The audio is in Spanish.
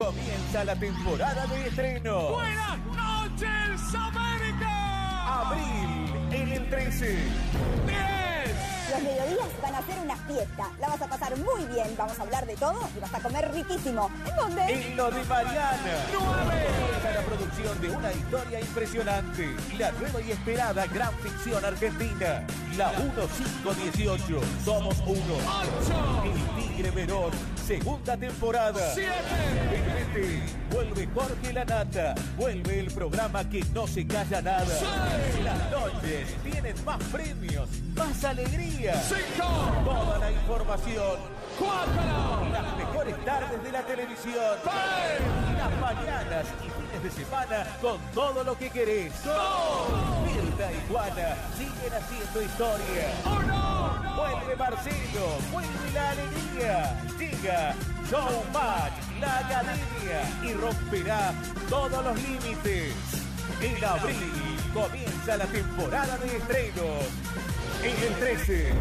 Comienza la temporada de estreno. Buenas noches, América. Abril en el 13. 10. Los mediodías van a ser una fiesta. La vas a pasar muy bien. Vamos a hablar de todo y vas a comer riquísimo. ¿En dónde? En lo de Mariana. 9. Comienza la producción de una historia impresionante. La nueva y esperada gran ficción argentina. La 1518. Somos uno. 8. El Tigre Verón. Segunda temporada. 7. Vente, Vuelve Jorge Lanata. Vuelve el programa que no se calla nada. Seis. Las noches tienen más premios, más alegría. 5. Toda la información. 4. Las mejores tardes de la televisión. 3. Las mañanas y fines de semana con todo lo que querés. Mirta y Juana siguen haciendo historia. 1. Vuelve Marcelo, vuelve la alegría. Llega Showmatch, la academia y romperá todos los límites. En abril comienza la temporada de estrenos. En el 13.